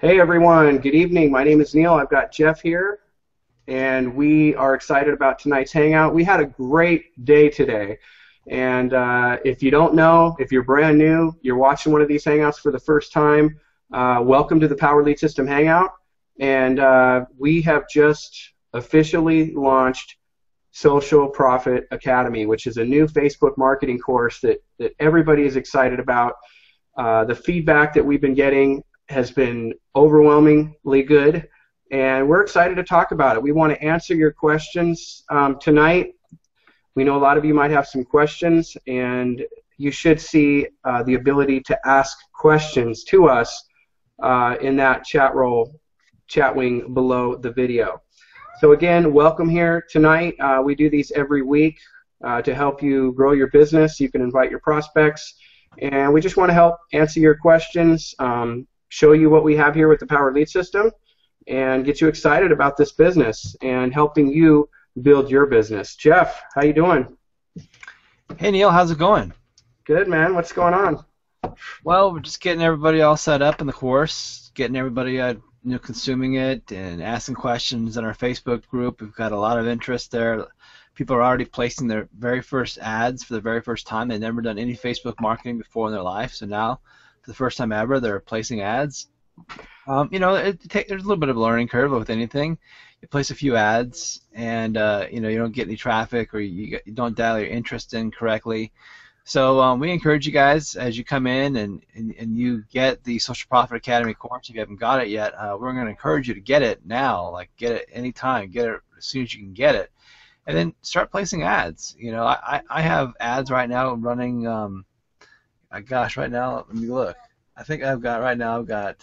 Hey everyone, good evening. My name is Neil. I've got Jeff here, and we are excited about tonight's hangout. We had a great day today, and uh, if you don't know, if you're brand new, you're watching one of these hangouts for the first time, uh, welcome to the Power Lead System Hangout, and uh, we have just officially launched Social Profit Academy, which is a new Facebook marketing course that, that everybody is excited about. Uh, the feedback that we've been getting has been overwhelmingly good, and we're excited to talk about it. We want to answer your questions um, tonight. We know a lot of you might have some questions, and you should see uh, the ability to ask questions to us uh, in that chat role, chat wing below the video. So again, welcome here tonight. Uh, we do these every week uh, to help you grow your business. You can invite your prospects, and we just want to help answer your questions. Um, show you what we have here with the Power Lead System and get you excited about this business and helping you build your business. Jeff, how you doing? Hey Neil, how's it going? Good, man. What's going on? Well, we're just getting everybody all set up in the course, getting everybody uh, you know consuming it and asking questions in our Facebook group. We've got a lot of interest there. People are already placing their very first ads for the very first time. They've never done any Facebook marketing before in their life, so now the first time ever, they're placing ads. Um, you know, it, there's a little bit of a learning curve with anything. You place a few ads, and uh, you know you don't get any traffic, or you, you don't dial your interest in correctly. So um, we encourage you guys as you come in and, and, and, you get the Social Profit Academy course. If you haven't got it yet, uh, we're going to encourage you to get it now. Like get it anytime, get it as soon as you can get it, and then start placing ads. You know, I, I have ads right now running. Um, my gosh, right now, let me look. I think I've got right now. I've got.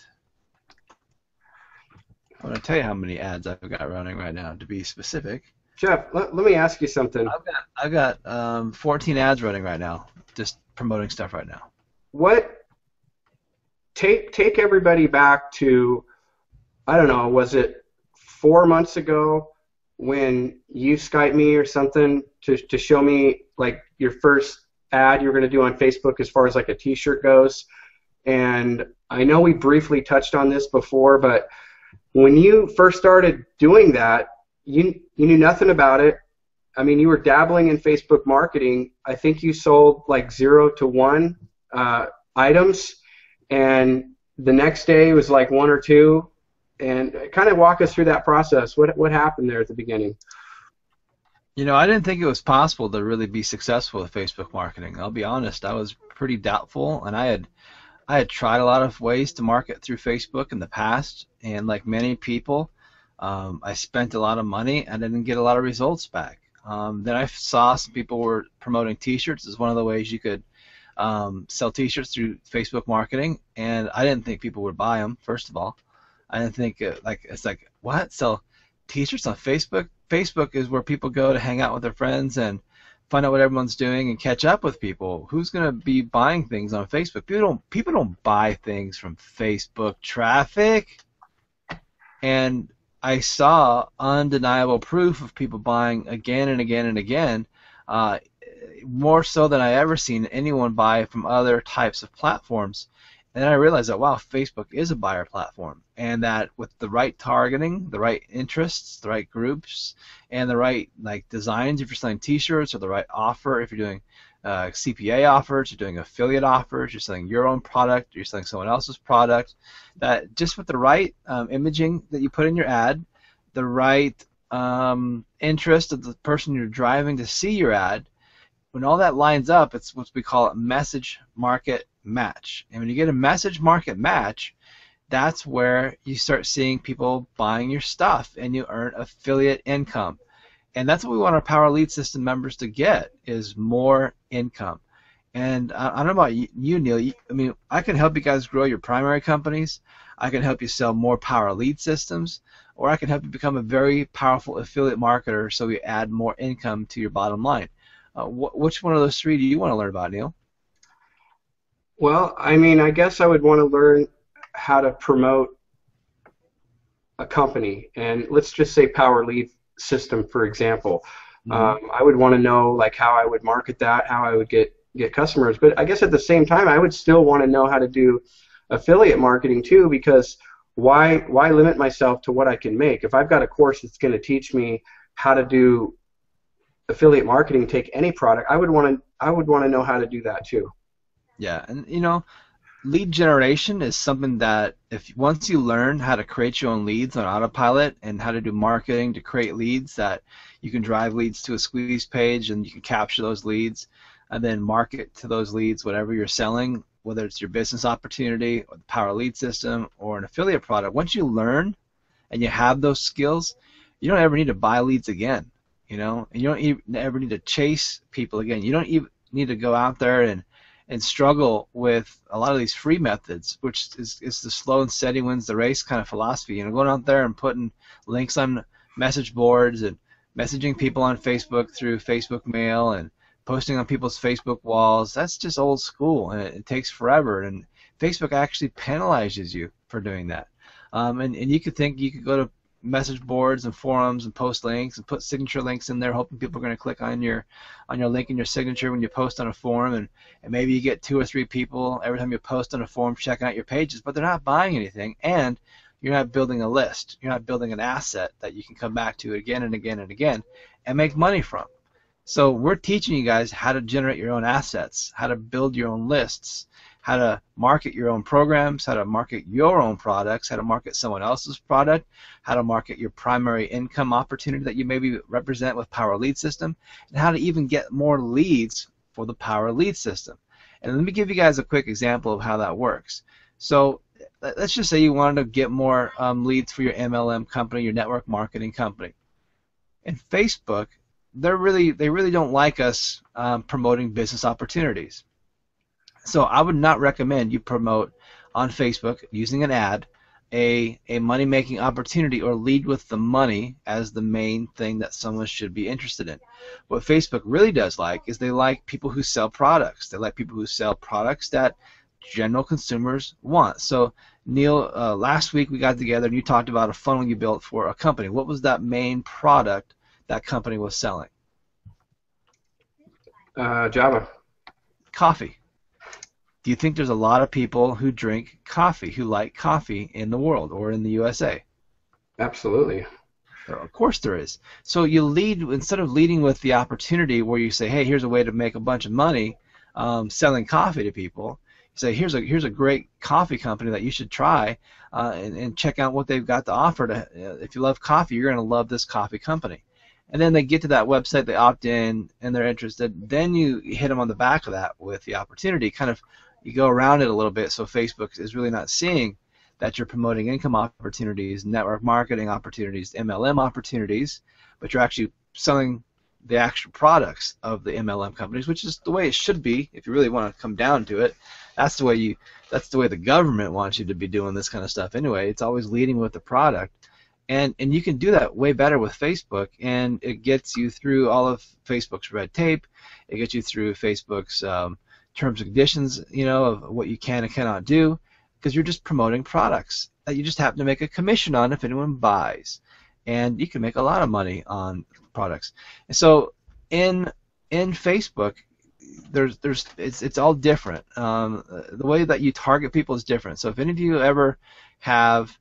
I'm going to tell you how many ads I've got running right now. To be specific. Jeff, let, let me ask you something. I've got I've got um, 14 ads running right now, just promoting stuff right now. What? Take take everybody back to, I don't know, was it four months ago when you Skype me or something to to show me like your first ad you're going to do on Facebook as far as like a T-shirt goes. And I know we briefly touched on this before, but when you first started doing that, you you knew nothing about it. I mean, you were dabbling in Facebook marketing. I think you sold like zero to one uh, items, and the next day it was like one or two. And kind of walk us through that process. What what happened there at the beginning? You know, I didn't think it was possible to really be successful with Facebook marketing. I'll be honest, I was pretty doubtful, and I had I had tried a lot of ways to market through Facebook in the past, and like many people, um, I spent a lot of money and didn't get a lot of results back. Um, then I saw some people were promoting T-shirts as one of the ways you could um, sell T-shirts through Facebook marketing, and I didn't think people would buy them. First of all, I didn't think it, like it's like what sell T-shirts on Facebook? Facebook is where people go to hang out with their friends and find out what everyone's doing and catch up with people. Who's going to be buying things on Facebook? People don't people don't buy things from Facebook traffic. And I saw undeniable proof of people buying again and again and again, uh, more so than I ever seen anyone buy from other types of platforms. And then I realized that wow, Facebook is a buyer platform, and that with the right targeting, the right interests, the right groups, and the right like designs, if you're selling T-shirts, or the right offer, if you're doing uh, CPA offers, you're doing affiliate offers, you're selling your own product, you're selling someone else's product, that just with the right um, imaging that you put in your ad, the right um, interest of the person you're driving to see your ad, when all that lines up, it's what we call a message market match. And when you get a message market match, that's where you start seeing people buying your stuff and you earn affiliate income. And that's what we want our Power Lead System members to get is more income. And I, don't know about you Neil. I mean, I can help you guys grow your primary companies. I can help you sell more Power Lead systems, or I can help you become a very powerful affiliate marketer so you add more income to your bottom line. Uh, wh- which one of those three do you want to learn about, Neil? Well, I mean, I guess I would want to learn how to promote a company, and let's just say Power Lead System, for example. Mm-hmm. Um, I would want to know like how I would market that, how I would get get customers. But I guess at the same time, I would still want to know how to do affiliate marketing too, because why why limit myself to what I can make? If I've got a course that's going to teach me how to do affiliate marketing, take any product, I would want to I would want to know how to do that too. Yeah, and you know, lead generation is something that if once you learn how to create your own leads on autopilot and how to do marketing to create leads that you can drive leads to a squeeze page and you can capture those leads and then market to those leads whatever you're selling whether it's your business opportunity or the power lead system or an affiliate product once you learn and you have those skills you don't ever need to buy leads again you know and you don't even ever need to chase people again you don't even need to go out there and and struggle with a lot of these free methods, which is, is the slow and steady wins the race kind of philosophy. You know, going out there and putting links on message boards and messaging people on Facebook through Facebook mail and posting on people's Facebook walls, that's just old school and it, it takes forever. And Facebook actually penalizes you for doing that. Um, and, and you could think you could go to message boards and forums and post links and put signature links in there, hoping people are going to click on your on your link in your signature when you post on a forum, and, and maybe you get two or three people every time you post on a forum checking out your pages, but they're not buying anything, and you're not building a list, you're not building an asset that you can come back to again and again and again and make money from. So we're teaching you guys how to generate your own assets, how to build your own lists, how to market your own programs, how to market your own products, how to market someone else's product, how to market your primary income opportunity that you maybe represent with Power Lead System, and how to even get more leads for the Power Lead System. And let me give you guys a quick example of how that works. So let's just say you wanted to get more um, leads for your MLM company, your network marketing company. In Facebook, they're really they really don't like us um, promoting business opportunities. So I would not recommend you promote on Facebook using an ad a, a money making opportunity or lead with the money as the main thing that someone should be interested in. What Facebook really does like is they like people who sell products. They like people who sell products that general consumers want. So Neil, uh, last week we got together and you talked about a funnel you built for a company. What was that main product that company was selling? Uh, Java. Coffee. Do you think there's a lot of people who drink coffee, who like coffee in the world or in the USA? Absolutely. Of course there is. So you lead instead of leading with the opportunity where you say, "Hey, here's a way to make a bunch of money um, selling coffee to people." You say, "Here's a here's a great coffee company that you should try uh, and, and check out what they've got to offer." To uh, if you love coffee, you're going to love this coffee company. And then they get to that website, they opt in, and they're interested. Then you hit them on the back of that with the opportunity, kind of you go around it a little bit so Facebook is really not seeing that you're promoting income opportunities, network marketing opportunities, MLM opportunities, but you're actually selling the actual products of the MLM companies, which is the way it should be if you really want to come down to it. That's the way you that's the way the government wants you to be doing this kind of stuff anyway. It's always leading with the product. And and you can do that way better with Facebook and it gets you through all of Facebook's red tape. It gets you through Facebook's um, terms and conditions, you know, of what you can and cannot do, because you're just promoting products that you just happen to make a commission on if anyone buys, and you can make a lot of money on products. And so in in Facebook, there's there's it's it's all different. Um, the way that you target people is different. So if any of you ever have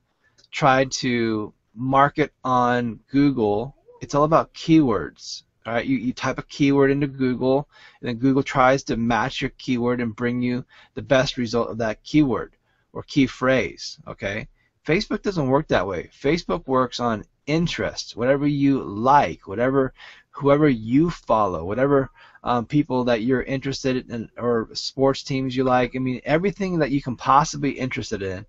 tried to market on Google, it's all about keywords. All right, you, you type a keyword into Google, and then Google tries to match your keyword and bring you the best result of that keyword or key phrase. Okay, Facebook doesn't work that way. Facebook works on interests, whatever you like, whatever whoever you follow, whatever um, people that you're interested in, or sports teams you like. I mean, everything that you can possibly be interested in,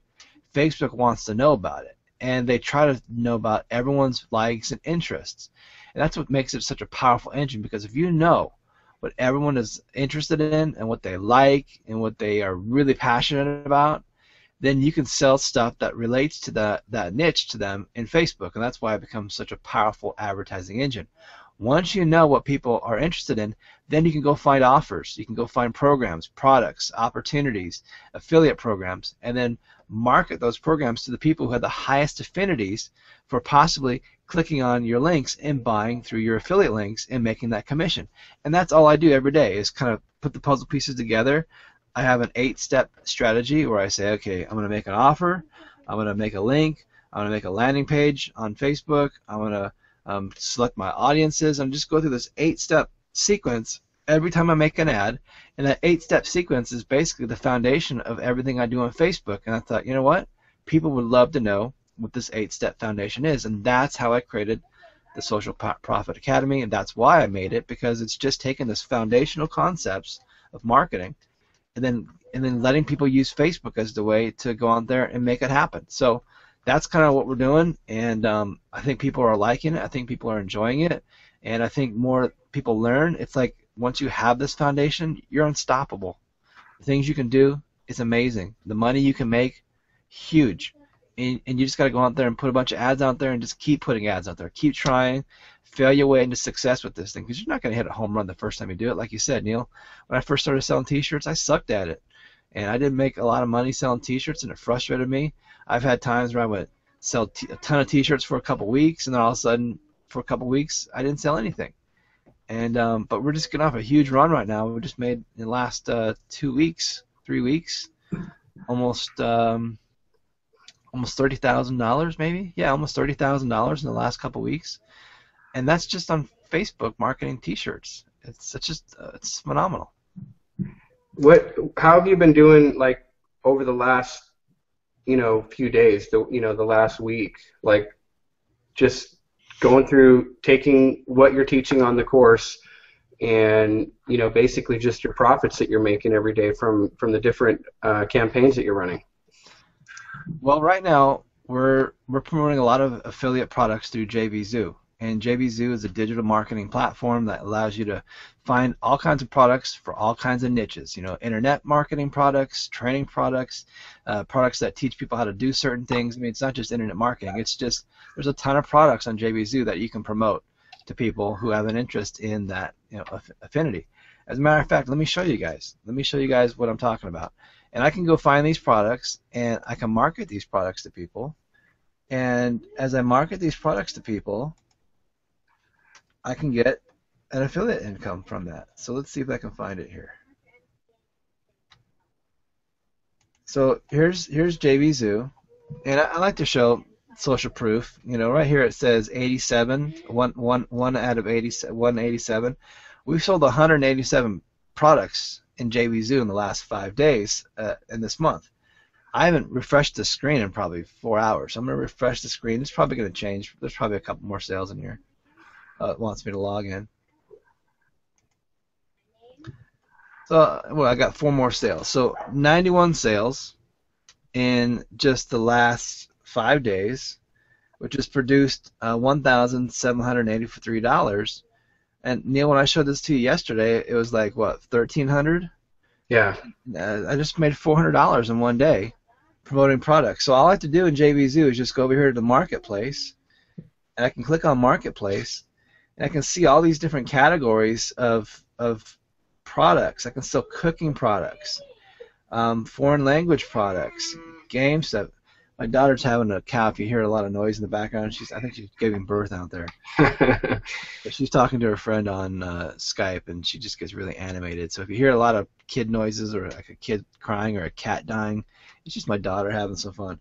Facebook wants to know about it, and they try to know about everyone's likes and interests. And that's what makes it such a powerful engine because if you know what everyone is interested in and what they like and what they are really passionate about, then you can sell stuff that relates to that, that niche to them in Facebook. And that's why it becomes such a powerful advertising engine. Once you know what people are interested in, then you can go find offers. You can go find programs, products, opportunities, affiliate programs, and then market those programs to the people who have the highest affinities for possibly clicking on your links and buying through your affiliate links and making that commission. And that's all I do every day is kind of put the puzzle pieces together. I have an eight step strategy where I say, okay, I'm going to make an offer. I'm going to make a link. I'm going to make a landing page on Facebook. I'm going to um, select my audiences. and just go through this eight-step sequence every time I make an ad. And that eight-step sequence is basically the foundation of everything I do on Facebook. And I thought, you know what? People would love to know what this eight-step foundation is, and that's how I created the Social Profit Academy, and that's why I made it because it's just taking this foundational concepts of marketing, and then and then letting people use Facebook as the way to go out there and make it happen. So that's kind of what we're doing, and um, I think people are liking it. I think people are enjoying it, and I think more people learn. It's like once you have this foundation, you're unstoppable. The things you can do is amazing. The money you can make, huge and, and you just got to go out there and put a bunch of ads out there and just keep putting ads out there. Keep trying, fail your way into success with this thing because you're not going to hit a home run the first time you do it. Like you said, Neil, when I first started selling T-shirts, I sucked at it, and I didn't make a lot of money selling T-shirts, and it frustrated me. I've had times where I would sell t- a ton of T-shirts for a couple weeks, and then all of a sudden, for a couple weeks, I didn't sell anything. And um, but we're just getting off a huge run right now. We just made in the last uh, two weeks, three weeks, almost. Um, almost thirty thousand dollars, maybe. Yeah, almost thirty thousand dollars in the last couple weeks, and that's just on Facebook marketing T-shirts. It's, it's just uh, it's phenomenal. What? How have you been doing? Like over the last, you know, few days. The you know the last week. Like just going through taking what you're teaching on the course and you know basically just your profits that you're making every day from from the different uh, campaigns that you're running well, right now we're we're promoting a lot of affiliate products through JVZoo, and JVZoo is a digital marketing platform that allows you to find all kinds of products for all kinds of niches. You know, internet marketing products, training products, uh, products that teach people how to do certain things. I mean, it's not just internet marketing. It's just there's a ton of products on JVZoo that you can promote to people who have an interest in that you know affinity. As a matter of fact, let me show you guys. Let me show you guys what I'm talking about and I can go find these products and I can market these products to people. And as I market these products to people, I can get an affiliate income from that. So let's see if I can find it here. So here's here's JVZoo, and I, I like to show social proof. You know, right here it says 87, one, one, one out of 80, 187. We've sold 187 products in JVZoo in the last five days uh, in this month. I haven't refreshed the screen in probably four hours. I'm going to refresh the screen. It's probably going to change. There's probably a couple more sales in here. Uh, it wants me to log in. So, well, I got four more sales. So, 91 sales in just the last five days, which has produced uh, $1,783 and Neil, when I showed this to you yesterday, it was like what thirteen hundred. Yeah. Uh, I just made four hundred dollars in one day promoting products. So all I have to do in JVZoo is just go over here to the marketplace, and I can click on marketplace, and I can see all these different categories of of products. I can sell cooking products, um, foreign language products, game stuff my daughter's having a cow. If you hear a lot of noise in the background, she's I think she's giving birth out there. but she's talking to her friend on uh, Skype, and she just gets really animated. So if you hear a lot of kid noises or like a kid crying or a cat dying, it's just my daughter having some fun.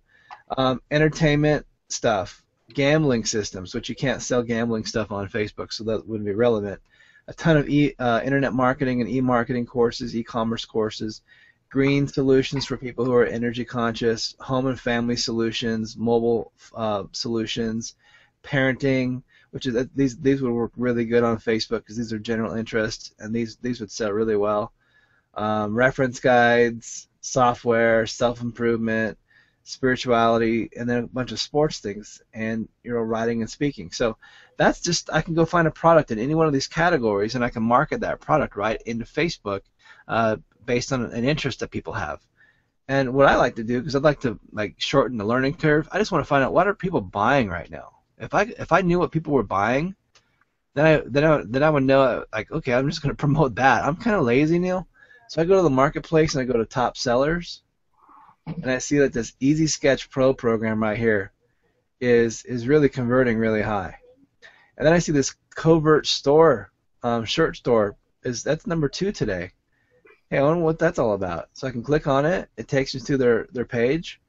Um, entertainment stuff, gambling systems, which you can't sell gambling stuff on Facebook, so that wouldn't be relevant. A ton of e, uh, internet marketing and e-marketing courses, e-commerce courses green solutions for people who are energy conscious, home and family solutions, mobile uh, solutions, parenting, which is these these would work really good on Facebook because these are general interest and these these would sell really well. Um, reference guides, software, self improvement, spirituality, and then a bunch of sports things, and you know writing and speaking. So that's just I can go find a product in any one of these categories, and I can market that product right into Facebook. Uh, based on an interest that people have. And what I like to do, because I'd like to like shorten the learning curve, I just want to find out what are people buying right now. If I if I knew what people were buying, then I then I, then I would know like okay, I'm just going to promote that. I'm kind of lazy, Neil, so I go to the marketplace and I go to top sellers, and I see that this Easy Sketch Pro program right here is is really converting really high. And then I see this covert store um, shirt store is that's number two today hey, I wonder what that's all about. So I can click on it. It takes me to their, their page,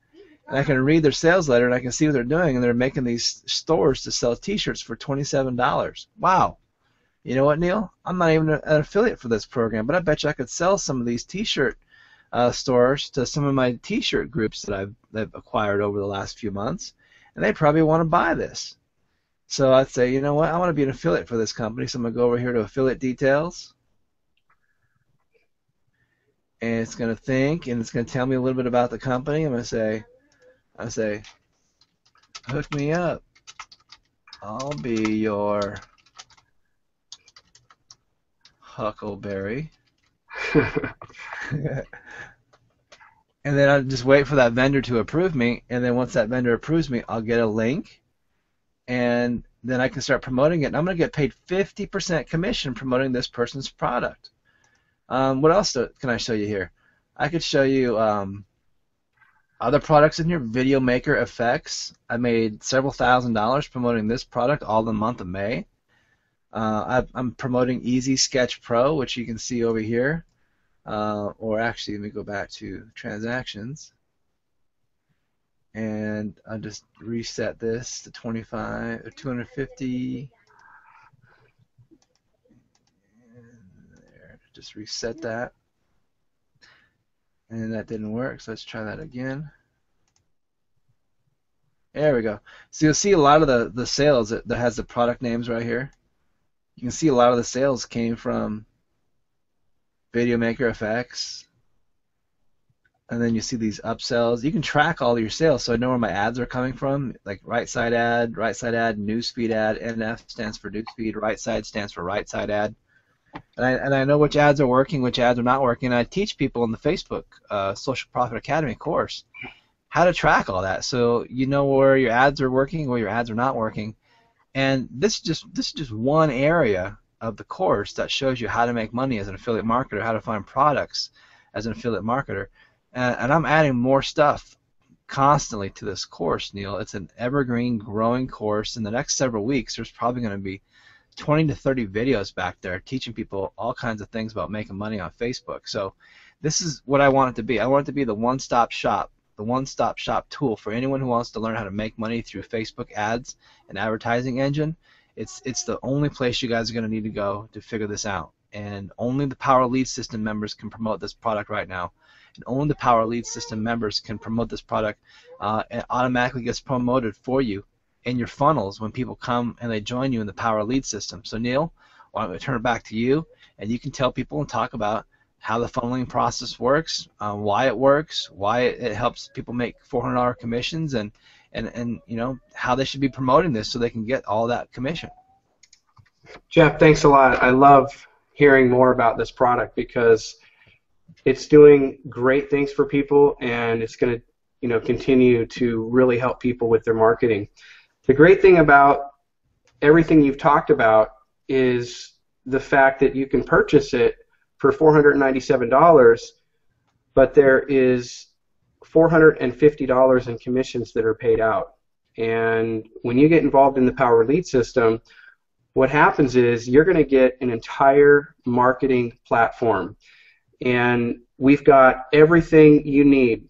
and I can read their sales letter and I can see what they're doing, and they're making these stores to sell T-shirts for twenty-seven dollars. Wow. You know what, Neil? I'm not even an affiliate for this program, but I bet you I could sell some of these T-shirt uh, stores to some of my T-shirt groups that I've, I've acquired over the last few months, and they probably want to buy this. So I'd say, you know what? I want to be an affiliate for this company, so I'm gonna go over here to affiliate details and it's going to think and it's going to tell me a little bit about the company. I'm going to say, I say, hook me up. I'll be your Huckleberry. and then I'll just wait for that vendor to approve me, and then once that vendor approves me, I'll get a link, and then I can start promoting it. And I'm going to get paid 50% commission promoting this person's product. Um, what else do, can I show you here? I could show you um, other products in here. Video Maker FX. I made several thousand dollars promoting this product all the month of May. Uh, I, am promoting Easy Sketch Pro, which you can see over here. Uh, or actually, let me go back to transactions. And I'll just reset this to 25 or 250. Just reset that. And that didn't work, so let's try that again. There we go. So you'll see a lot of the, the sales that, that has the product names right here. You can see a lot of the sales came from Video Maker FX. And then you see these upsells. You can track all your sales, so I know where my ads are coming from, like right side ad, right side ad, newsfeed ad, NF stands for newsfeed, right side stands for right side ad and I, and I know which ads are working, which ads are not working. And I teach people in the Facebook uh, Social Profit Academy course how to track all that, so you know where your ads are working, where your ads are not working. And this is just this is just one area of the course that shows you how to make money as an affiliate marketer, how to find products as an affiliate marketer. And, and I'm adding more stuff constantly to this course, Neil. It's an evergreen, growing course. In the next several weeks, there's probably going to be 20 to 30 videos back there teaching people all kinds of things about making money on Facebook. So this is what I want it to be. I want it to be the one-stop shop, the one-stop shop tool for anyone who wants to learn how to make money through Facebook ads and advertising engine. It's it's the only place you guys are going to need to go to figure this out. And only the Power Lead System members can promote this product right now. And only the Power Lead System members can promote this product. Uh, and automatically gets promoted for you in your funnels when people come and they join you in the Power Lead system. So Neil, why don't we turn it back to you, and you can tell people and talk about how the funneling process works, uh, why it works, why it, it helps people make $400 commissions, and, and and you know how they should be promoting this so they can get all that commission. Jeff, thanks a lot. I love hearing more about this product because it's doing great things for people and it's going to you know continue to really help people with their marketing. The great thing about everything you've talked about is the fact that you can purchase it for $497, but there is $450 in commissions that are paid out. And when you get involved in the Power Lead system, what happens is you're going to get an entire marketing platform. And we've got everything you need.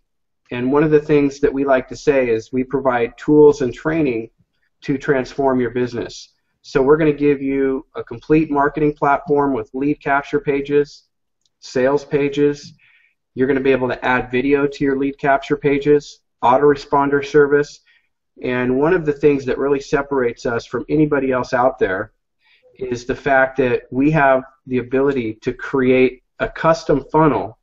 And one of the things that we like to say is we provide tools and training to transform your business. So we're going to give you a complete marketing platform with lead capture pages, sales pages. You're going to be able to add video to your lead capture pages, autoresponder service. And one of the things that really separates us from anybody else out there is the fact that we have the ability to create a custom funnel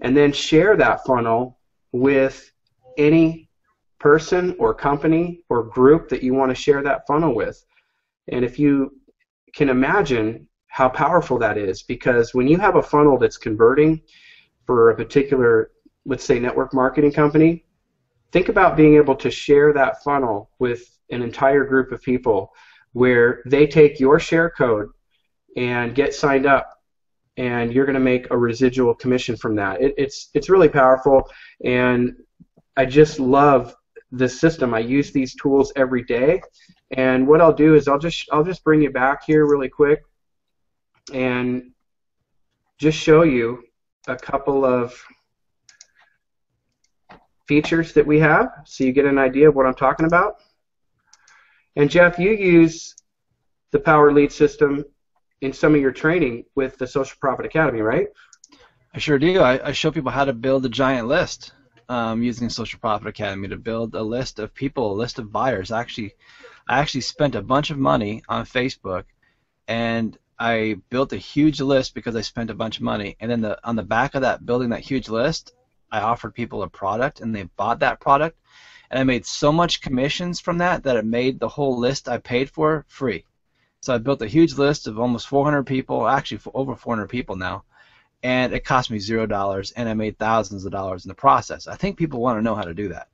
and then share that funnel with any person or company or group that you want to share that funnel with. And if you can imagine how powerful that is, because when you have a funnel that's converting for a particular, let's say, network marketing company, think about being able to share that funnel with an entire group of people where they take your share code and get signed up and you're going to make a residual commission from that. It, it's it's really powerful, and I just love this system. I use these tools every day, and what I'll do is I'll just I'll just bring you back here really quick, and just show you a couple of features that we have so you get an idea of what I'm talking about. And Jeff, you use the Power Lead system in some of your training with the Social Profit Academy, right? I sure do. I, I show people how to build a giant list um, using Social Profit Academy to build a list of people, a list of buyers. Actually, I actually spent a bunch of money on Facebook, and I built a huge list because I spent a bunch of money. And then the on the back of that building that huge list, I offered people a product, and they bought that product, and I made so much commissions from that that it made the whole list I paid for free. So I built a huge list of almost 400 people, actually over 400 people now, and it cost me zero dollars, and I made thousands of dollars in the process. I think people want to know how to do that.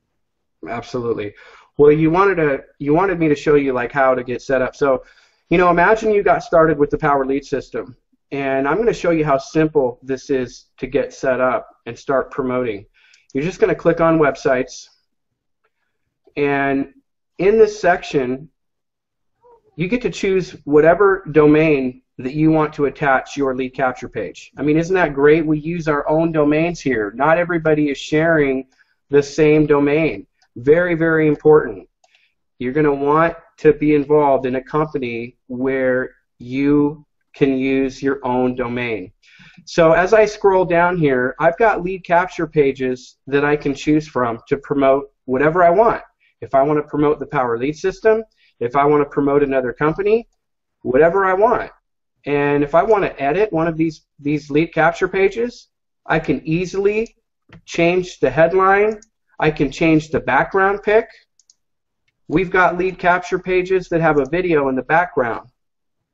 Absolutely. Well, you wanted to you wanted me to show you like how to get set up. So, you know, imagine you got started with the Power Lead system, and I'm going to show you how simple this is to get set up and start promoting. You're just going to click on websites, and in this section, you get to choose whatever domain that you want to attach your lead capture page. I mean, isn't that great? We use our own domains here. Not everybody is sharing the same domain. Very, very important. You're going to want to be involved in a company where you can use your own domain. So as I scroll down here, I've got lead capture pages that I can choose from to promote whatever I want. If I want to promote the Power Lead system, if I want to promote another company, whatever I want. And if I want to edit one of these, these lead capture pages, I can easily change the headline. I can change the background pic. We've got lead capture pages that have a video in the background.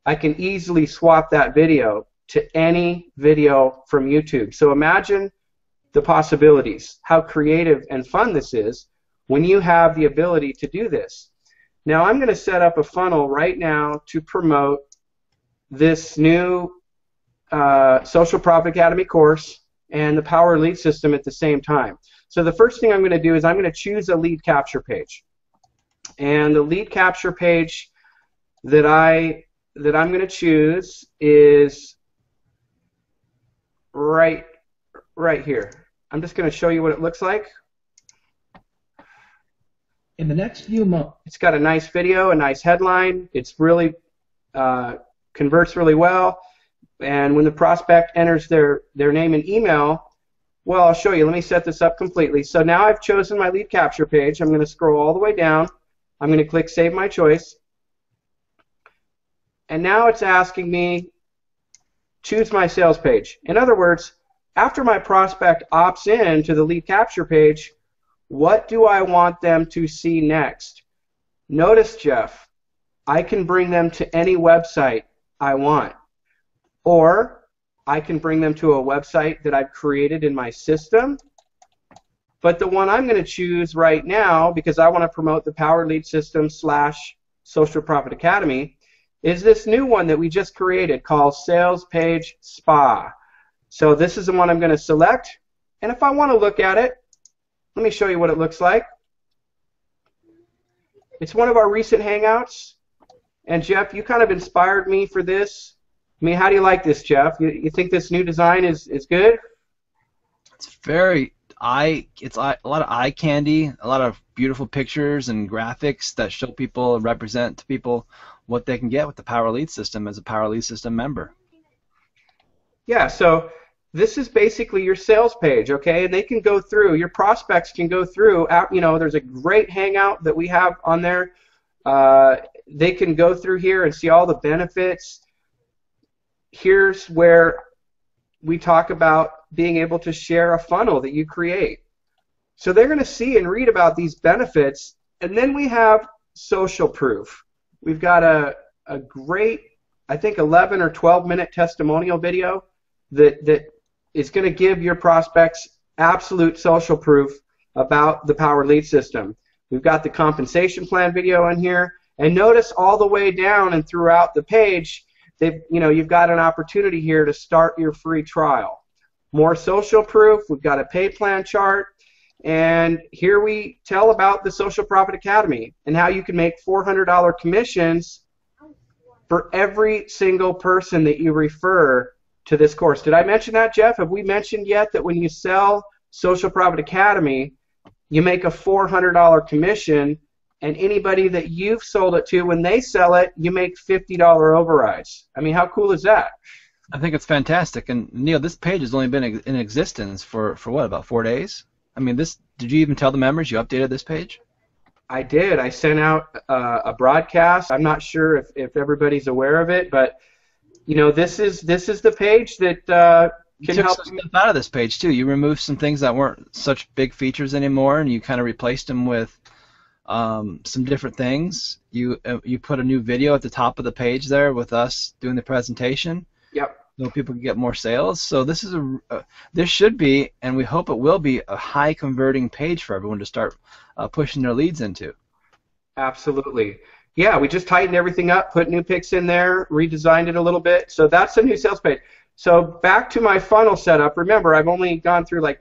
I can easily swap that video to any video from YouTube. So imagine the possibilities, how creative and fun this is when you have the ability to do this. Now I'm going to set up a funnel right now to promote this new uh, Social Profit Academy course and the Power Lead System at the same time. So the first thing I'm going to do is I'm going to choose a lead capture page. And the lead capture page that I that I'm going to choose is right right here. I'm just going to show you what it looks like. In the next few months, it's got a nice video, a nice headline. It's really uh, converts really well. And when the prospect enters their, their name and email, well, I'll show you. Let me set this up completely. So now I've chosen my lead capture page. I'm going to scroll all the way down. I'm going to click Save My Choice. And now it's asking me, choose my sales page. In other words, after my prospect opts in to the lead capture page, what do I want them to see next? Notice, Jeff, I can bring them to any website I want. Or I can bring them to a website that I've created in my system. But the one I'm going to choose right now, because I want to promote the Power Lead System slash Social Profit Academy, is this new one that we just created called Sales Page Spa. So this is the one I'm going to select. And if I want to look at it, let me show you what it looks like. It's one of our recent Hangouts. And Jeff, you kind of inspired me for this. I mean, how do you like this, Jeff? You, you think this new design is, is good? It's very eye. It's a lot of eye candy, a lot of beautiful pictures and graphics that show people represent to people what they can get with the Power Lead system as a Power Lead system member. Yeah. So this is basically your sales page, okay? And they can go through. Your prospects can go through. You know, there's a great hangout that we have on there uh, they can go through here and see all the benefits. Here's where we talk about being able to share a funnel that you create. So they're going to see and read about these benefits. And then we have social proof. We've got a, a great, I think, 11 or 12 minute testimonial video that, that is going to give your prospects absolute social proof about the Power Lead System. We've got the compensation plan video in here. And notice all the way down and throughout the page, you know, you've got an opportunity here to start your free trial. More social proof. We've got a pay plan chart. And here we tell about the Social Profit Academy and how you can make $400 commissions for every single person that you refer to this course. Did I mention that, Jeff? Have we mentioned yet that when you sell Social Profit Academy, you make a $400 commission, and anybody that you've sold it to, when they sell it, you make $50 overrides. I mean, how cool is that? I think it's fantastic. And Neil, this page has only been in existence for, for what, about four days? I mean, this. Did you even tell the members you updated this page? I did. I sent out uh, a broadcast. I'm not sure if, if everybody's aware of it, but you know, this is this is the page that uh, can you took help. some stuff out of this page too. You removed some things that weren't such big features anymore, and you kind of replaced them with um, some different things. You uh, you put a new video at the top of the page there with us doing the presentation. Yep. So people can get more sales. So this is a uh, this should be, and we hope it will be, a high converting page for everyone to start uh, pushing their leads into. Absolutely. Yeah, we just tightened everything up, put new pics in there, redesigned it a little bit. So that's the new sales page. So back to my funnel setup. Remember, I've only gone through like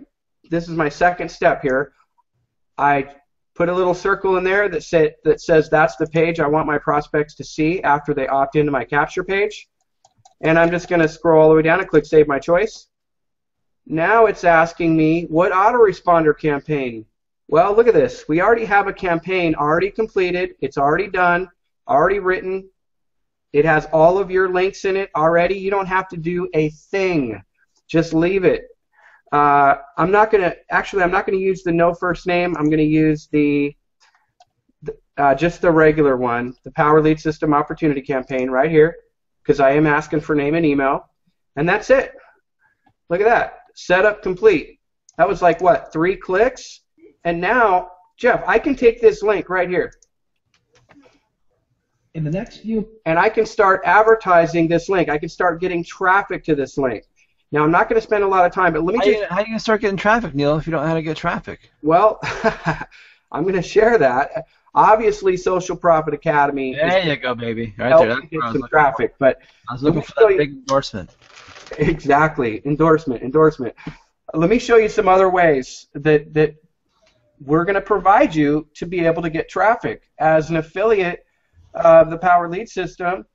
this is my second step here. I put a little circle in there that say, that says that's the page I want my prospects to see after they opt into my capture page. And I'm just going to scroll all the way down and click Save My Choice. Now it's asking me what autoresponder campaign. Well, look at this. We already have a campaign already completed. It's already done, already written. It has all of your links in it already. You don't have to do a thing. Just leave it. Uh, I'm not going to, actually, I'm not going to use the no first name. I'm going to use the, uh, just the regular one, the Power Lead System Opportunity Campaign right here because I am asking for name and email. And that's it. Look at that. Setup complete. That was like, what, three clicks? And now, Jeff, I can take this link right here. In the next few... And I can start advertising this link. I can start getting traffic to this link. Now, I'm not going to spend a lot of time, but let me how just... You, how are you going to start getting traffic, Neil, if you don't know how to get traffic? Well, I'm going to share that. Obviously, Social Profit Academy. There you go, baby. Right there. That's get some traffic, for. but I was looking for that you, big endorsement. Exactly, endorsement, endorsement. Let me show you some other ways that that we're going to provide you to be able to get traffic as an affiliate of the Power Lead System.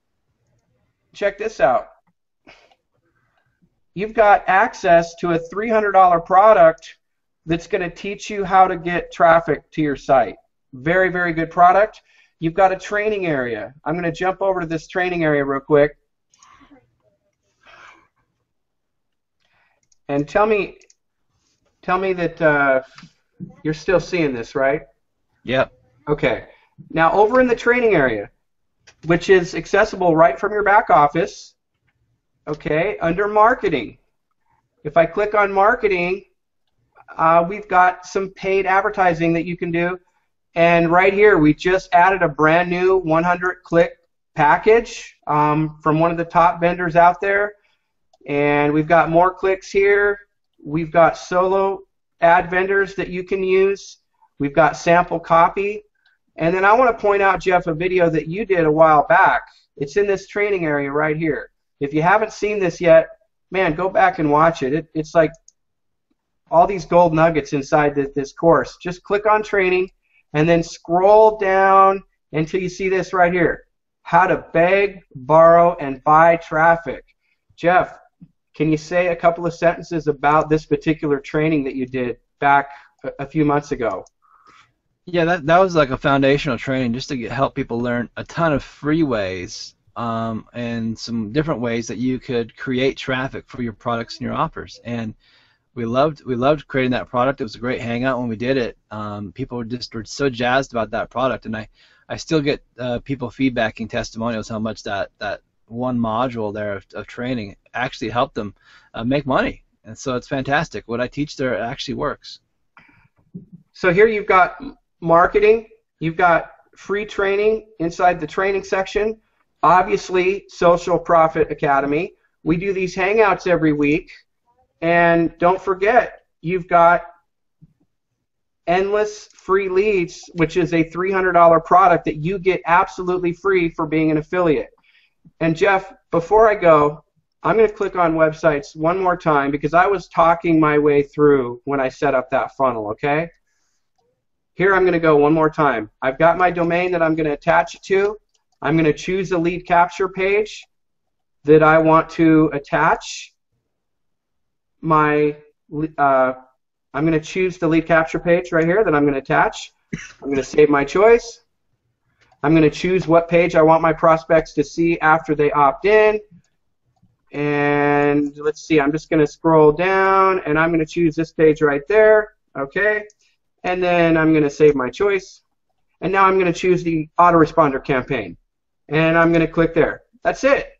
Check this out. You've got access to a $300 product that's going to teach you how to get traffic to your site. Very, very good product. You've got a training area. I'm going to jump over to this training area real quick. And tell me, tell me that uh, you're still seeing this, right? Yep. Okay. Now over in the training area, which is accessible right from your back office, okay, under marketing. If I click on marketing, uh, we've got some paid advertising that you can do. And right here, we just added a brand new 100 click package um, from one of the top vendors out there. And we've got more clicks here. We've got solo ad vendors that you can use. We've got sample copy. And then I want to point out, Jeff, a video that you did a while back. It's in this training area right here. If you haven't seen this yet, man, go back and watch it. it it's like all these gold nuggets inside this, this course. Just click on training and then scroll down until you see this right here. How to beg, borrow, and buy traffic. Jeff, can you say a couple of sentences about this particular training that you did back a, a few months ago? Yeah, that that was like a foundational training just to get, help people learn a ton of free ways um, and some different ways that you could create traffic for your products and your offers. And we loved we loved creating that product. It was a great hangout when we did it. Um, people were just were so jazzed about that product, and I I still get uh, people feedbacking testimonials how much that that one module there of, of training actually helped them uh, make money. And so it's fantastic. What I teach there actually works. So here you've got marketing, you've got free training inside the training section. Obviously, Social Profit Academy. We do these hangouts every week and don't forget, you've got Endless Free Leads, which is a $300 product that you get absolutely free for being an affiliate. And Jeff, before I go, I'm going to click on websites one more time because I was talking my way through when I set up that funnel, okay? Here I'm going to go one more time. I've got my domain that I'm going to attach it to. I'm going to choose the lead capture page that I want to attach my uh, I'm going to choose the lead capture page right here that I'm going to attach. I'm going to save my choice. I'm going to choose what page I want my prospects to see after they opt in. And let's see, I'm just going to scroll down and I'm going to choose this page right there. Okay. And then I'm going to save my choice. And now I'm going to choose the autoresponder campaign. And I'm going to click there. That's it.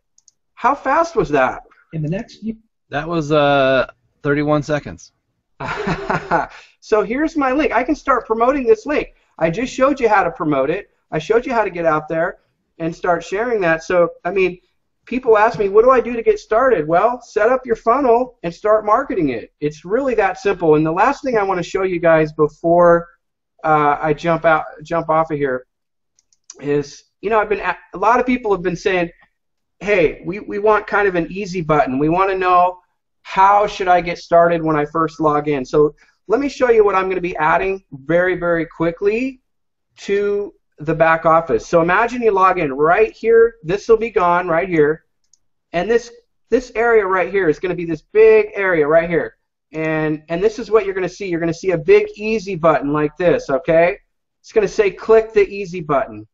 How fast was that? In the next year. That was uh, 31 seconds. so here's my link. I can start promoting this link. I just showed you how to promote it. I showed you how to get out there and start sharing that. So, I mean, people ask me, what do I do to get started? Well, set up your funnel and start marketing it. It's really that simple. And the last thing I want to show you guys before uh, I jump out, jump off of here, is you know I've been a lot of people have been saying, hey, we, we want kind of an easy button. We want to know how should I get started when I first log in. So let me show you what I'm going to be adding very very quickly to the back office. So imagine you log in right here. This will be gone right here, and this this area right here is going to be this big area right here. And and this is what you're going to see. You're going to see a big easy button like this. Okay, it's going to say click the easy button,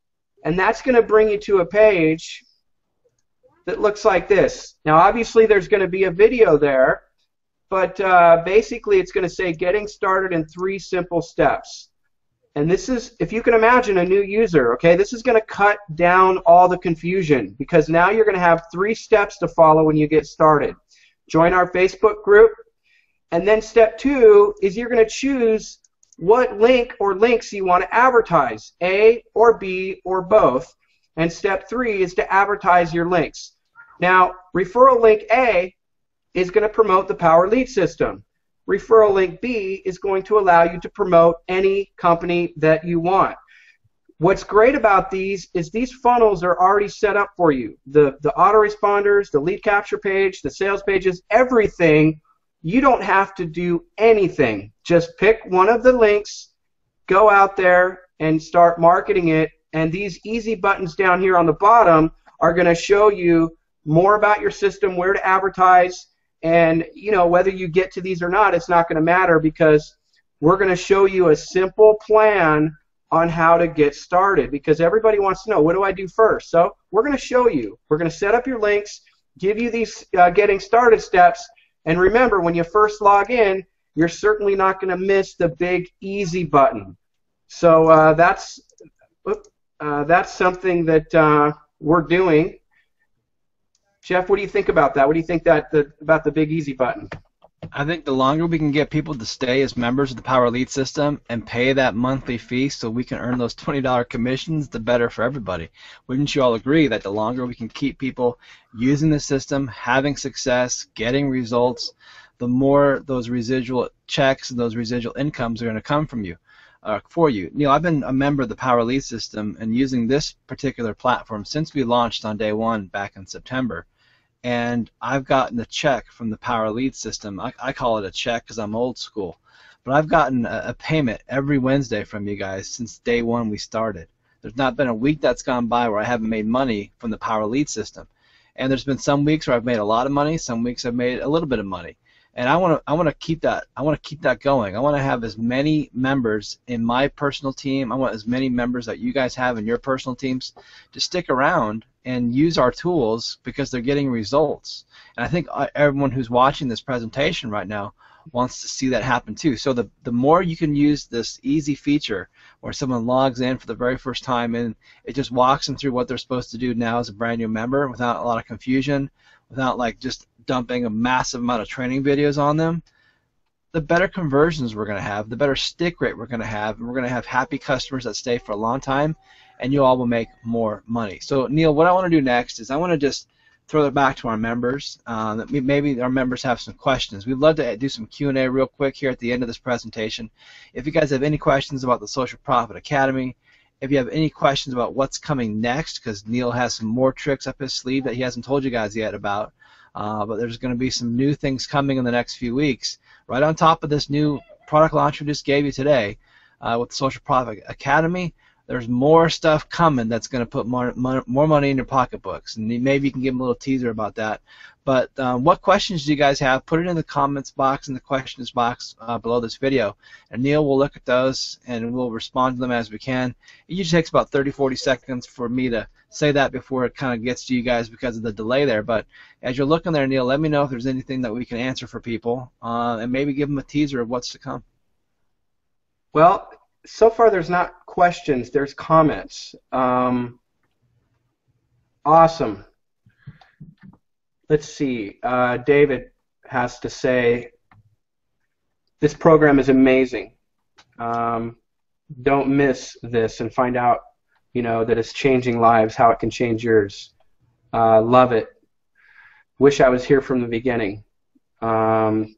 and that's going to bring you to a page that looks like this. Now obviously there's going to be a video there, but uh, basically it's going to say getting started in three simple steps. And this is, if you can imagine a new user, okay, this is going to cut down all the confusion because now you're going to have three steps to follow when you get started. Join our Facebook group. And then step two is you're going to choose what link or links you want to advertise, A or B or both. And step three is to advertise your links. Now, referral link A is going to promote the Power Lead system referral link B is going to allow you to promote any company that you want. What's great about these is these funnels are already set up for you. The, the autoresponders, the lead capture page, the sales pages, everything. You don't have to do anything. Just pick one of the links, go out there and start marketing it. And these easy buttons down here on the bottom are going to show you more about your system, where to advertise, and you know whether you get to these or not, it's not going to matter because we're going to show you a simple plan on how to get started because everybody wants to know what do I do first. So we're going to show you. We're going to set up your links, give you these uh, getting started steps, and remember when you first log in, you're certainly not going to miss the big easy button. So uh, that's uh, that's something that uh, we're doing Jeff, what do you think about that? What do you think that the, about the big easy button? I think the longer we can get people to stay as members of the Power Lead system and pay that monthly fee so we can earn those $20 commissions, the better for everybody. Wouldn't you all agree that the longer we can keep people using the system, having success, getting results, the more those residual checks and those residual incomes are going to come from you? Uh, for you. Neil, I've been a member of the Power Lead system and using this particular platform since we launched on day one back in September and I've gotten a check from the Power Lead system. I, I call it a check because I'm old school, but I've gotten a, a, payment every Wednesday from you guys since day one we started. There's not been a week that's gone by where I haven't made money from the Power Lead system, and there's been some weeks where I've made a lot of money, some weeks I've made a little bit of money, and I want to I want to keep that I want to keep that going. I want to have as many members in my personal team. I want as many members that you guys have in your personal teams to stick around and use our tools because they're getting results. And I think uh, everyone who's watching this presentation right now wants to see that happen too. So the, the more you can use this easy feature where someone logs in for the very first time and it just walks them through what they're supposed to do now as a brand new member without a lot of confusion, without like just dumping a massive amount of training videos on them, the better conversions we're going to have, the better stick rate we're going to have, and we're going to have happy customers that stay for a long time and you all will make more money. So Neil, what I want to do next is I want to just throw it back to our members. Uh, maybe our members have some questions. We'd love to do some Q&A real quick here at the end of this presentation. If you guys have any questions about the Social Profit Academy, if you have any questions about what's coming next, because Neil has some more tricks up his sleeve that he hasn't told you guys yet about, uh, but there's going to be some new things coming in the next few weeks. Right on top of this new product launch we just gave you today uh, with the Social Profit Academy, there's more stuff coming that's going to put more, more money in your pocketbooks. And maybe you can give them a little teaser about that. But um, what questions do you guys have? Put it in the comments box in the questions box uh, below this video, and Neil will look at those and we'll respond to them as we can. It usually takes about 30, 40 seconds for me to say that before it kind of gets to you guys because of the delay there. But as you're looking there, Neil, let me know if there's anything that we can answer for people, uh, and maybe give them a teaser of what's to come. Well, so far there's not questions. There's comments. Um, awesome let's see. Uh, David has to say, this program is amazing. Um, don't miss this and find out, you know, that it's changing lives, how it can change yours. Uh, love it. Wish I was here from the beginning. Um,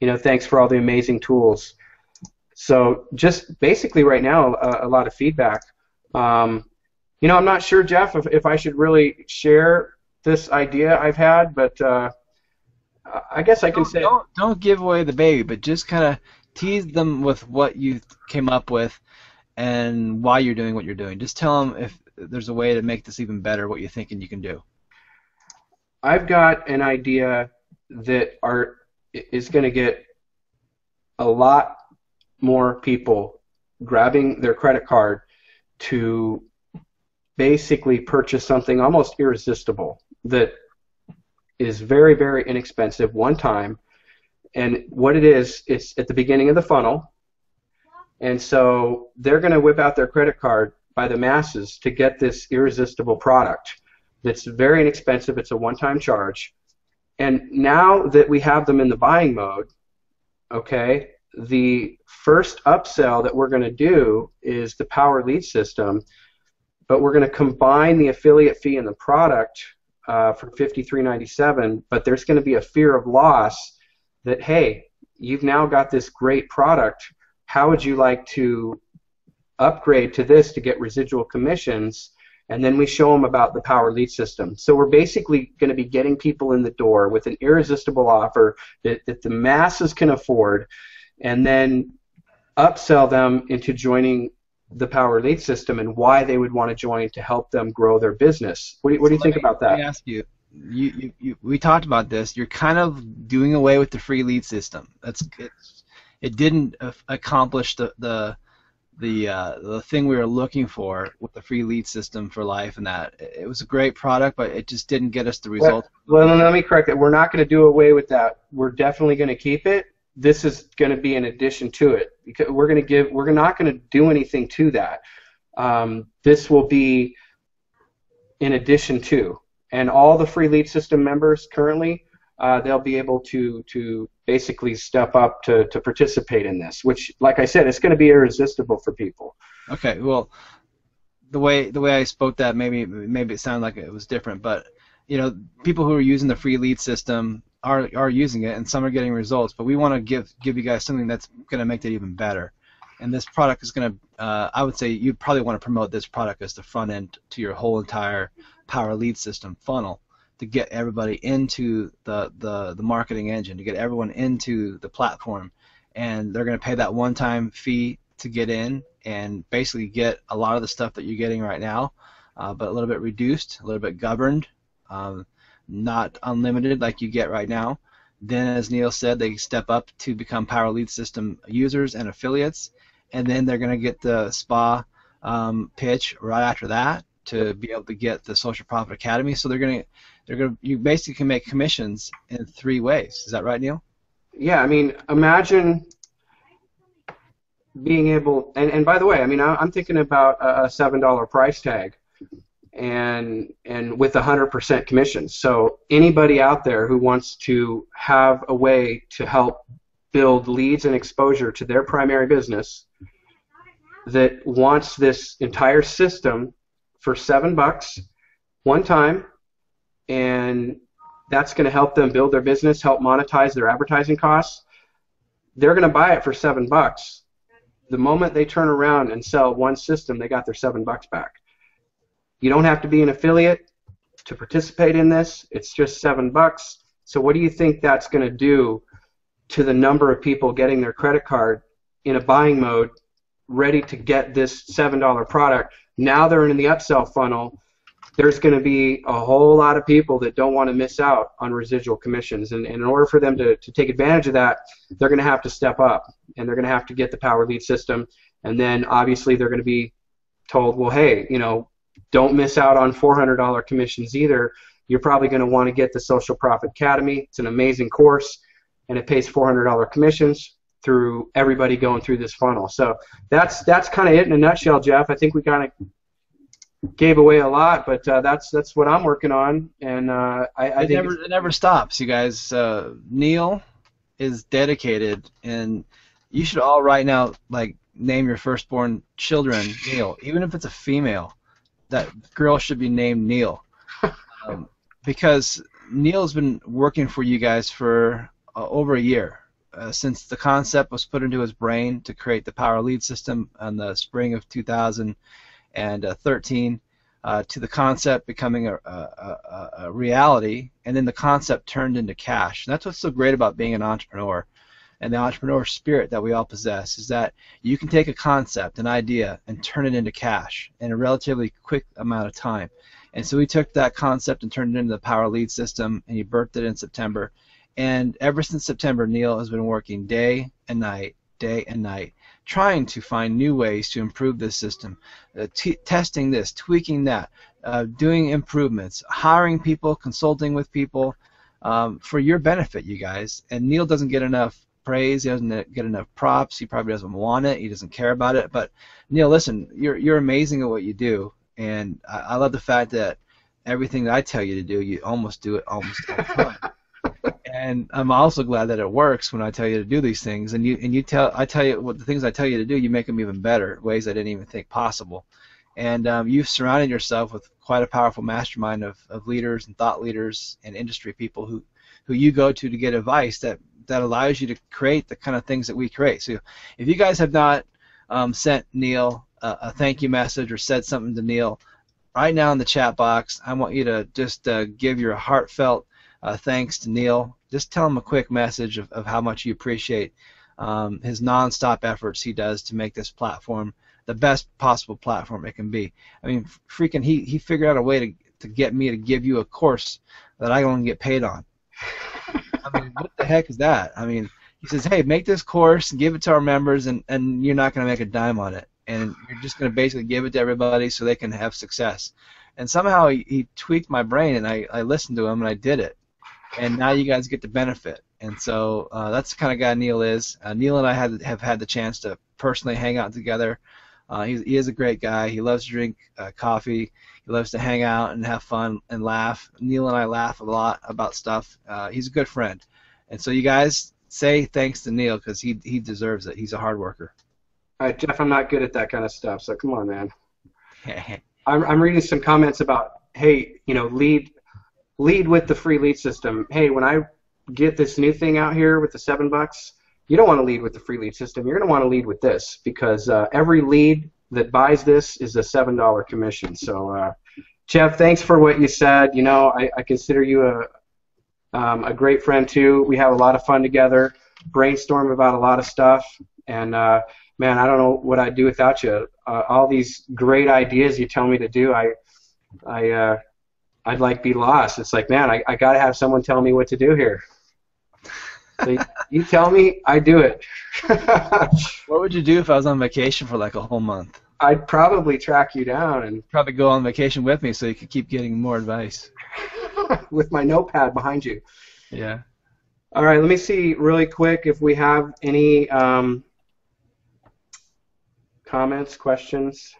you know, thanks for all the amazing tools. So just basically right now, a, a lot of feedback. Um, you know, I'm not sure, Jeff, if, if I should really share this idea I've had, but uh, I guess I can don't, say don't, don't give away the baby, but just kind of tease them with what you came up with and why you're doing what you're doing. Just tell them if there's a way to make this even better, what you're thinking you can do. I've got an idea that are is going to get a lot more people grabbing their credit card to basically purchase something almost irresistible that is very, very inexpensive one time. And what it is, it's at the beginning of the funnel. And so they're going to whip out their credit card by the masses to get this irresistible product that's very inexpensive. It's a one time charge. And now that we have them in the buying mode, okay, the first upsell that we're going to do is the Power Lead System, but we're going to combine the affiliate fee and the product uh, for 53.97, but there's going to be a fear of loss that hey, you've now got this great product. How would you like to upgrade to this to get residual commissions? And then we show them about the power lead system. So we're basically going to be getting people in the door with an irresistible offer that, that the masses can afford, and then upsell them into joining the Power Lead system and why they would want to join to help them grow their business. What do you, what do you think me, about that? Let me ask you. You, you, you, we talked about this. You're kind of doing away with the free lead system. That's it's, it didn't accomplish the the the uh, the thing we were looking for with the free lead system for life, and that it was a great product, but it just didn't get us the result. Well, well let me correct that. We're not going to do away with that. We're definitely going to keep it this is going to be an addition to it because we're going to give we're not going to do anything to that. Um, this will be in addition to, and all the free lead system members currently uh, they'll be able to to basically step up to, to participate in this, which, like I said, it's going to be irresistible for people. Okay, well, the way the way I spoke that maybe maybe it sounded like it was different, but you know, people who are using the free lead system are are using it, and some are getting results. But we want to give give you guys something that's going to make that even better. And this product is going to, uh, I would say, you probably want to promote this product as the front end to your whole entire Power Lead System funnel to get everybody into the the the marketing engine, to get everyone into the platform, and they're going to pay that one-time fee to get in and basically get a lot of the stuff that you're getting right now, uh, but a little bit reduced, a little bit governed. Um, not unlimited like you get right now. Then, as Neil said, they step up to become Power Lead System users and affiliates, and then they're going to get the SPA um, pitch right after that to be able to get the Social Profit Academy. So they're going to, they're going to, you basically can make commissions in three ways. Is that right, Neil? Yeah, I mean, imagine being able, and, and by the way, I mean, I'm thinking about a seven dollar price tag and and with 100% commissions. So anybody out there who wants to have a way to help build leads and exposure to their primary business that wants this entire system for 7 bucks one time and that's going to help them build their business, help monetize their advertising costs. They're going to buy it for 7 bucks. The moment they turn around and sell one system, they got their 7 bucks back. You don't have to be an affiliate to participate in this. It's just seven bucks. So what do you think that's going to do to the number of people getting their credit card in a buying mode ready to get this $7 product. Now they're in the upsell funnel. There's going to be a whole lot of people that don't want to miss out on residual commissions. And, and in order for them to, to take advantage of that, they're going to have to step up and they're going to have to get the Power Lead system. And then obviously they're going to be told, well, hey, you know, don't miss out on $400 commissions either. You're probably going to want to get the Social Profit Academy. It's an amazing course, and it pays $400 commissions through everybody going through this funnel. So that's that's kind of it in a nutshell, Jeff. I think we kind of gave away a lot, but uh, that's that's what I'm working on, and uh, I, I it think never it never stops, you guys. Uh, Neil is dedicated, and you should all right now like name your firstborn children Neil, even if it's a female. That girl should be named Neil, um, because Neil's been working for you guys for uh, over a year. Uh, since the concept was put into his brain to create the Power Lead system in the spring of 2013, uh, to the concept becoming a, a, a, a, reality, and then the concept turned into cash. And that's what's so great about being an entrepreneur and the entrepreneur spirit that we all possess is that you can take a concept, an idea, and turn it into cash in a relatively quick amount of time. And so we took that concept and turned it into the Power Lead system, and he birthed it in September. And ever since September, Neil has been working day and night, day and night, trying to find new ways to improve this system, uh, t- testing this, tweaking that, uh, doing improvements, hiring people, consulting with people um, for your benefit, you guys. And Neil doesn't get enough praise. He doesn't get enough props. He probably doesn't want it. He doesn't care about it. But Neil, listen, you're you're amazing at what you do, and I, I love the fact that everything that I tell you to do, you almost do it almost all the time. and I'm also glad that it works when I tell you to do these things. And you and you tell I tell you what the things I tell you to do, you make them even better, ways I didn't even think possible. And um, you've surrounded yourself with quite a powerful mastermind of, of leaders and thought leaders and industry people who who you go to to get advice that that allows you to create the kind of things that we create. So if you guys have not um, sent Neil a, a, thank you message or said something to Neil, right now in the chat box, I want you to just uh, give your heartfelt uh, thanks to Neil. Just tell him a quick message of, of how much you appreciate um, his nonstop efforts he does to make this platform the best possible platform it can be. I mean, freaking, he, he figured out a way to, to get me to give you a course that I don't get paid on. I mean, what the heck is that? I mean, he says, hey, make this course and give it to our members, and, and you're not going to make a dime on it. And you're just going to basically give it to everybody so they can have success. And somehow he, he tweaked my brain, and I, I listened to him, and I did it. And now you guys get the benefit. And so uh, that's the kind of guy Neil is. Uh, Neil and I had, have had the chance to personally hang out together. Uh, he, he is a great guy. He loves to drink uh, coffee. He loves to hang out and have fun and laugh. Neil and I laugh a lot about stuff. Uh, he's a good friend. And so you guys say thanks to Neil because he he deserves it. He's a hard worker. All right, Jeff, I'm not good at that kind of stuff, so come on, man. I'm, I'm reading some comments about, hey, you know, lead lead with the free lead system. Hey, when I get this new thing out here with the seven bucks, you don't want to lead with the free lead system. You're going to want to lead with this because uh, every lead that buys this is a seven dollar commission. So, uh, Jeff, thanks for what you said. You know, I, I consider you a um, a great friend too. We have a lot of fun together, brainstorm about a lot of stuff, and uh, man, I don't know what I'd do without you. Uh, all these great ideas you tell me to do, I, I, uh, I'd like be lost. It's like, man, I, I got to have someone tell me what to do here. So you tell me, I do it. what would you do if I was on vacation for like a whole month? I'd probably track you down and probably go on vacation with me so you could keep getting more advice. with my notepad behind you. Yeah. All right, let me see really quick if we have any um, comments, questions.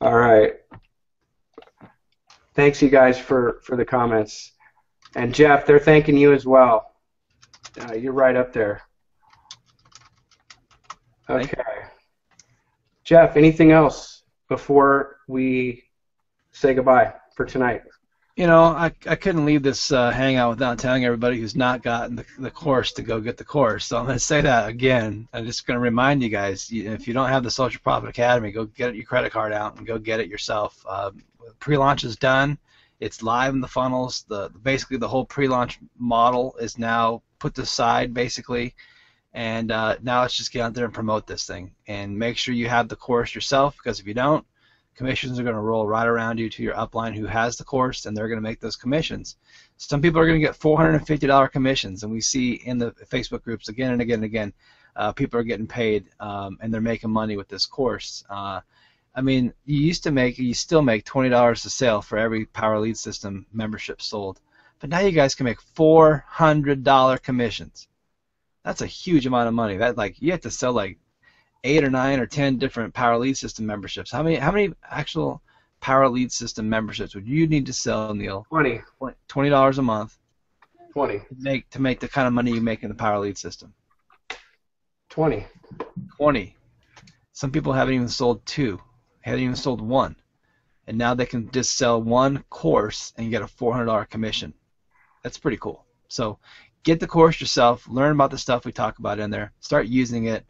All right. Thanks, you guys, for, for the comments. And Jeff, they're thanking you as well. Uh, you're right up there. Okay. Jeff, anything else before we say goodbye for tonight? You know, I, I couldn't leave this uh, hangout without telling everybody who's not gotten the, the course to go get the course. So I'm going to say that again. I'm just going to remind you guys if you don't have the Social Profit Academy, go get your credit card out and go get it yourself. Uh, pre-launch is done. It's live in the funnels. The basically the whole pre-launch model is now put aside basically, And uh, now let's just get out there and promote this thing and make sure you have the course yourself because if you don't, commissions are going to roll right around you to your upline who has the course and they're going to make those commissions. Some people are going to get $450 commissions, and we see in the Facebook groups again and again and again, uh, people are getting paid um, and they're making money with this course. Uh, I mean, you used to make, you still make $20 a sale for every Power Lead System membership sold, but now you guys can make $400 commissions that's a huge amount of money. That like you have to sell like eight or nine or ten different Power Lead System memberships. How many how many actual Power Lead System memberships would you need to sell, Neil? Twenty. Twenty dollars a month. Twenty. To make to make the kind of money you make in the Power Lead System. Twenty. Twenty. Some people haven't even sold two. Haven't even sold one. And now they can just sell one course and get a four hundred dollar commission. That's pretty cool. So get the course yourself, learn about the stuff we talk about in there, start using it,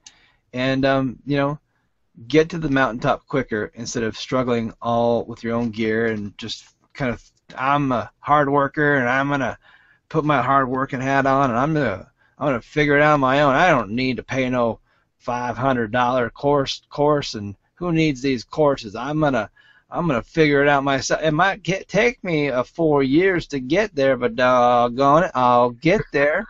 and um, you know, get to the mountaintop quicker instead of struggling all with your own gear and just kind of I'm a hard worker and I'm gonna put my hard working hat on and I'm gonna I'm gonna figure it out on my own. I don't need to pay no five hundred dollar course course and who needs these courses? I'm gonna I'm gonna figure it out myself. It might get, take me a four years to get there, but doggone it, I'll get there.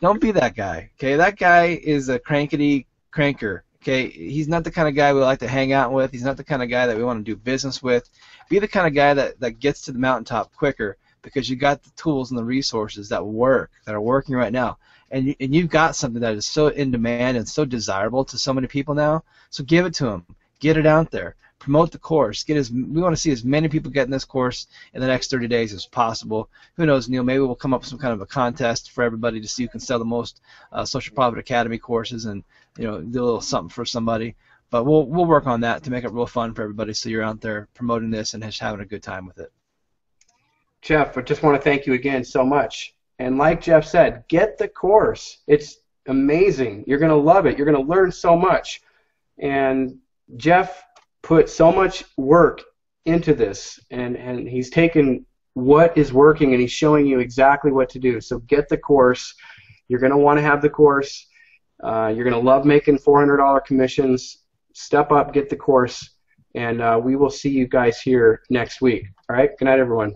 Don't be that guy. Okay, that guy is a crankety cranker. Okay, he's not the kind of guy we like to hang out with. He's not the kind of guy that we want to do business with. Be the kind of guy that, that gets to the mountaintop quicker because you got the tools and the resources that work, that are working right now. And, you, and you've got something that is so in demand and so desirable to so many people now. So give it to them. Get it out there promote the course. Get as we want to see as many people get in this course in the next 30 days as possible. Who knows, Neil? Maybe we'll come up with some kind of a contest for everybody to see who can sell the most uh, Social Profit Academy courses, and you know, do a little something for somebody. But we'll we'll work on that to make it real fun for everybody, so you're out there promoting this and just having a good time with it. Jeff, I just want to thank you again so much. And like Jeff said, get the course. It's amazing. You're going to love it. You're going to learn so much. And Jeff put so much work into this, and, and he's taken what is working and he's showing you exactly what to do. So get the course. You're going to want to have the course. Uh, you're going to love making $400 commissions. Step up, get the course, and uh, we will see you guys here next week. All right. Good night, everyone.